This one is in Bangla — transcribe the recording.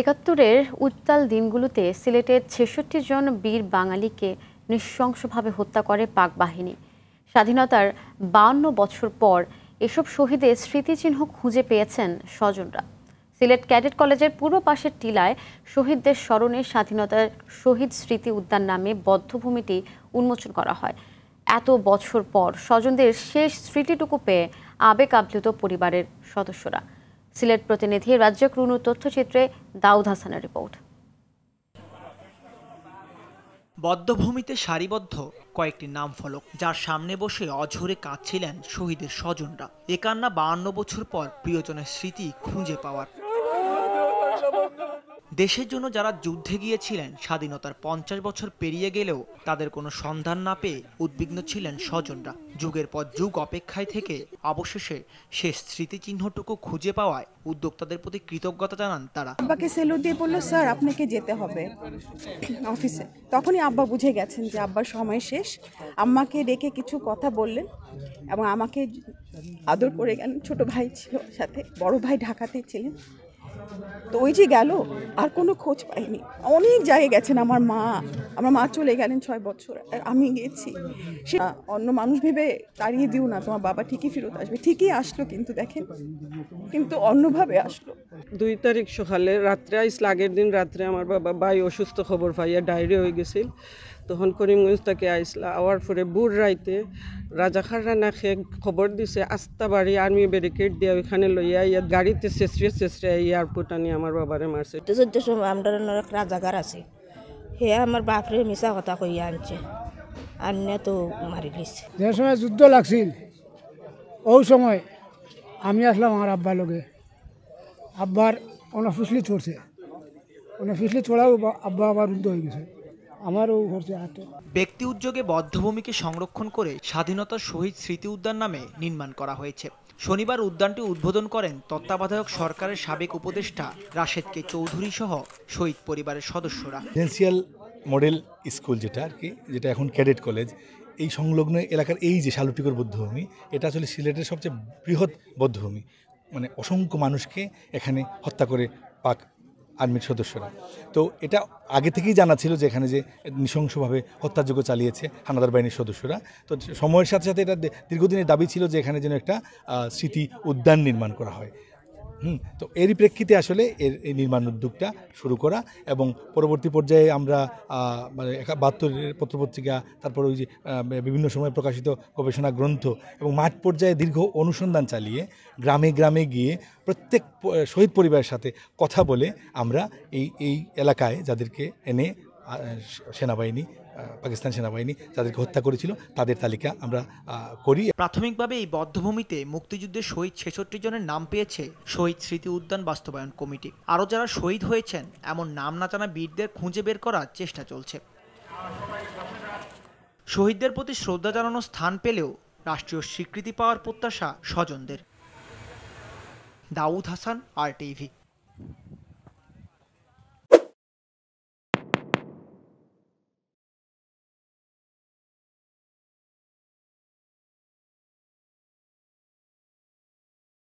একাত্তরের উত্তাল দিনগুলোতে সিলেটের ছেষট্টি জন বীর বাঙালিকে নৃশংসভাবে হত্যা করে পাক বাহিনী। স্বাধীনতার বাউন্ন বছর পর এসব শহীদের স্মৃতিচিহ্ন খুঁজে পেয়েছেন স্বজনরা। সিলেট ক্যাডেট কলেজের পূর্ব পাশের টিলায় শহীদদের স্মরণে স্বাধীনতার শহীদ স্মৃতি উদ্যান নামে বদ্ধভূমিটি উন্মোচন করা হয়। এত বছর পর স্বজনদের শেষ স্মৃতিটুকু পেয়ে আবেগ আপ্লুত পরিবারের সদস্যরা। সিলেট প্রতিনিধি রাজ্যক রুনু তথ্যচিত্রে দাউদ হাসানের রিপোর্ট। বদ্ধভূমিতে সারিবদ্ধ কয়েকটি নাম ফলক যার সামনে বসে অঝরে কাঁদছিলেন শহীদের স্বজনরা। একান্না কান্না বাহান্ন বছর পর প্রিয়জনের স্মৃতি খুঁজে পাওয়ার। দেশের জন্য যারা যুদ্ধে গিয়েছিলেন, স্বাধীনতার পঞ্চাশ বছর পেরিয়ে গেলেও তাদের কোনো সন্ধান না পেয়ে উদ্বিগ্ন ছিলেন স্বজনরা। যুগের পর যুগ অপেক্ষায় থেকে অবশেষে শেষ স্মৃতিচিহ্নটুকু খুঁজে পাওয়ায় উদ্যোক্তাদের প্রতি কৃতজ্ঞতা জানান তারা। আব্বাকে সেলুট দিয়ে বলল, স্যার, আপনাকে যেতে হবে অফিসে। তখনই আব্বা বুঝে গেছেন যে আব্বার সময় শেষ। আম্মাকে ডেকে কিছু কথা বললেন এবং আমাকে আদর করে গেলেন। ছোট ভাই ছিল সাথে, বড় ভাই ঢাকাতে ছিলেন। তো ওই যে গেল, আর কোনো খোঁজ পাইনি। অনেক জায়গায় গেছেন আমার মা। আমার মা চলে গেলেন ছয় বছর আমি গেছি। সে, অন্য মানুষ ভেবে তাড়িয়ে দিও না, তোমার বাবা ঠিকই ফেরত আসবে। ঠিকই আসলো কিন্তু দেখেন, কিন্তু অন্যভাবে আসলো। দুই তারিখ সকালে, রাত্রে আইসল আগের দিন রাত্রে আমার বাবা ভাই অসুস্থ খবর পাইয়া ডায়রি হয়ে গেছিল। তখন করিমগঞ্জ থেকে আইসলা। আওয়ার পরে বুর রাইতে রাজাখাররা নাখে খবর দিছে আস্তা বাড়ি আর্মি ব্যারিকেড দিয়ে ওইখানে লইয়া ইয়া গাড়িতে চেঁচড়িয়ে চেঁচড়িয়ে এয়ারপোর্ট আনি আমার বাবারে মারছে। চোদ্দ সময় আমরা রাজাগার আছে। হে আমার বাপরে মিশা কথা কইয়া আনছে। আনিয়া তো মারি দিছে। যে সময় যুদ্ধ লাগছিল ওই সময় আমি আসলাম আমার আব্বার লগে। আব্বার অনফিসলি চড়ছে। অনফিসলি চড়াও বা- আব্বা আবার রুদ্ধ হয়ে গেছে। আমারও ঘরছে হাতে ব্যক্তি উদ্যোগে বদ্ধভূমিকে সংরক্ষণ করে স্বাধীনতার শহীদ স্মৃতি উদ্যান নামে নির্মাণ করা হয়েছে। শনিবার উদ্যানটি উদ্বোধন করেন তত্ত্বাবধায়ক সরকারের সাবেক উপদেষ্টা রাশেদ কে চৌধুরী সহ শহীদ পরিবারের সদস্যরা। রেসিডেন্সিয়াল মডেল স্কুল যেটা আর কি যেটা এখন ক্যাডেট কলেজ এই সংলগ্ন এলাকার এই যে শালুটিকর বৌদ্ধভূমি এটা আসলে সিলেটের সবচেয়ে বৃহৎ বৌদ্ধভূমি। মানে অসংখ্য মানুষকে এখানে হত্যা করে পাক আর্মির সদস্যরা। তো এটা আগে থেকেই জানা ছিল যে এখানে যে নৃশংসভাবে হত্যাযোগ্য চালিয়েছে হানাদার বাহিনীর সদস্যরা। তো সময়ের সাথে সাথে এটা দীর্ঘদিনের দাবি ছিল যে এখানে যেন একটা স্মৃতি উদ্যান নির্মাণ করা হয়। হুম, তো এরই প্রেক্ষিতে আসলে এর এই নির্মাণ উদ্যোগটা শুরু করা এবং পরবর্তী পর্যায়ে আমরা মানে বাহাত্তরের পত্রপত্রিকা, তারপর ওই যে বিভিন্ন সময় প্রকাশিত গবেষণা গ্রন্থ এবং মাঠ পর্যায়ে দীর্ঘ অনুসন্ধান চালিয়ে গ্রামে গ্রামে গিয়ে প্রত্যেক শহীদ পরিবারের সাথে কথা বলে আমরা এই এই এলাকায় যাদেরকে এনে সেনাবাহিনী পাকিস্তান সেনাবাহিনী তাদেরকে হত্যা করেছিল, তাদের তালিকা আমরা করি। প্রাথমিকভাবে এই বদ্ধভূমিতে মুক্তিযুদ্ধের শহীদ ছেষট্টি জনের নাম পেয়েছে শহীদ স্মৃতি উদ্যান বাস্তবায়ন কমিটি। আরও যারা শহীদ হয়েছেন, এমন নাম না জানা বীরদের খুঁজে বের করার চেষ্টা চলছে। শহীদদের প্রতি শ্রদ্ধা জানানোর স্থান পেলেও রাষ্ট্রীয় স্বীকৃতি পাওয়ার প্রত্যাশা স্বজনদের। Daud Hasan, R TV.